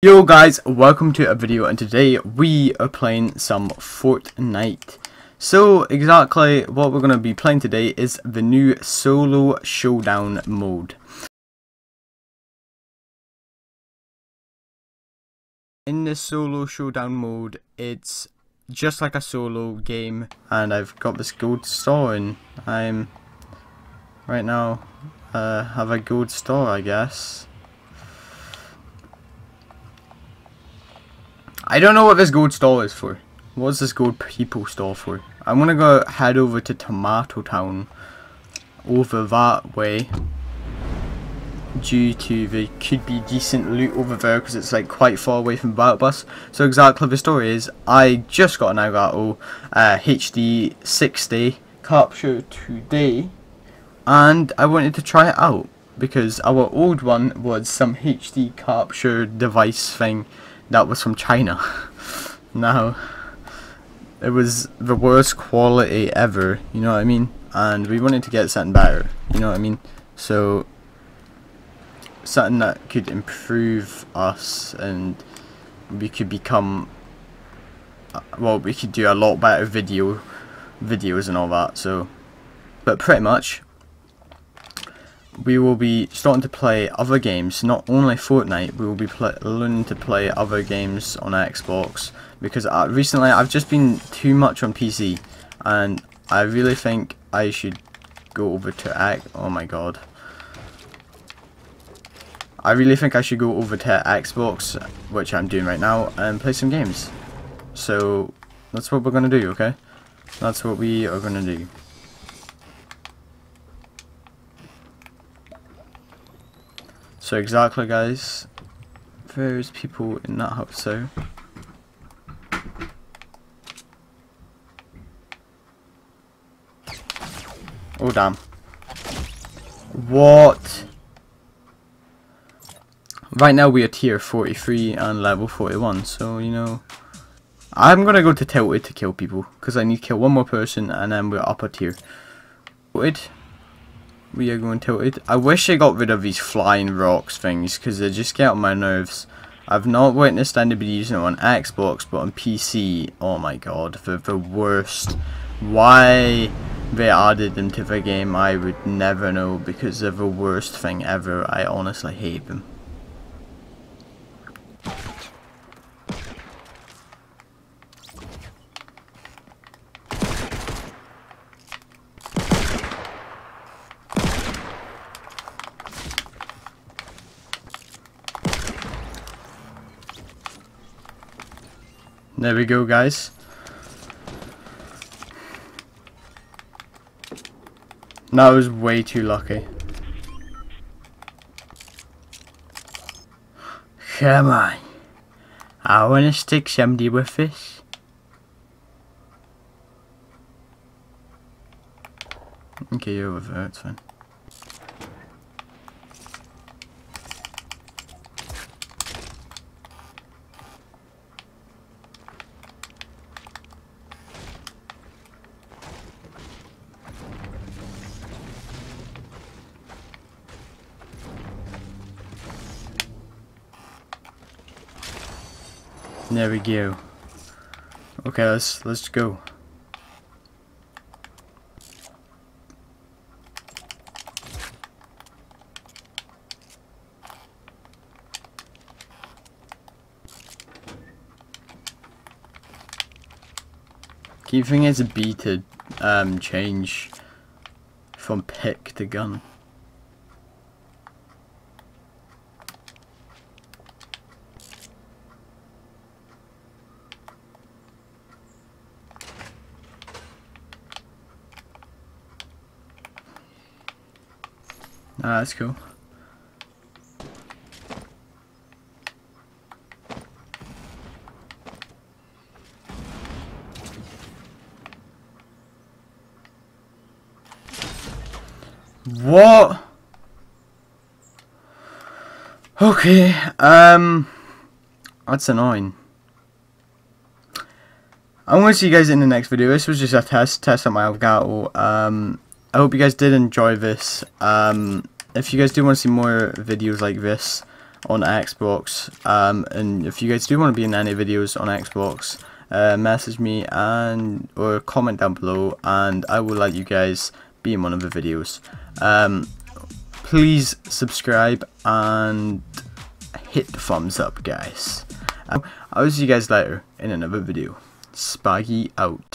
Yo guys, welcome to a video and today we are playing some Fortnite. So exactly what we're going to be playing today is the new solo showdown mode. In this solo showdown mode, it's just like a solo game and I've got this gold star and I'm right now uh, have a gold star I guess. I don't know what this gold stall is for. What's this gold people stall for? I'm gonna go head over to Tomato Town over that way due to there could be decent loot over there because it's like quite far away from Battle Bus. So exactly the story is I just got an Elgato uh, HD 60 capture today and I wanted to try it out because our old one was some HD capture device thing that was from China. now, it was the worst quality ever, you know what I mean? And we wanted to get something better, you know what I mean? So, something that could improve us and we could become, uh, well, we could do a lot better video, videos and all that, so, but pretty much, we will be starting to play other games, not only Fortnite, we will be learning to play other games on Xbox because uh, recently I've just been too much on PC and I really think I should go over to X. Oh my god. I really think I should go over to Xbox, which I'm doing right now, and play some games. So, that's what we're going to do, okay? That's what we are going to do. So exactly guys, there's people in that house so. Oh damn. What? Right now we are tier 43 and level 41, so you know. I'm gonna go to Tilted to kill people, because I need to kill one more person and then we're up a tier. Tilted we are going tilted. I wish I got rid of these flying rocks things because they just get on my nerves. I've not witnessed anybody using it on Xbox, but on PC, oh my god, they're the worst. Why they added them to the game, I would never know because they're the worst thing ever. I honestly hate them. There we go, guys. That was way too lucky. Come on. I want to stick somebody with this. Okay, you're over there, it's fine. There we go. Okay, let's let's go. Key thing is a B to um, change from pick to gun. Ah, that's cool. What? Okay, um, that's annoying. I'm going to see you guys in the next video. This was just a test, test on my Elgato. Um, I hope you guys did enjoy this. Um, if you guys do want to see more videos like this on Xbox. Um, and if you guys do want to be in any videos on Xbox, uh, message me and or comment down below, and I will let you guys be in one of the videos. Um, please subscribe and hit the thumbs up, guys. I'll see you guys later in another video. Spagi out.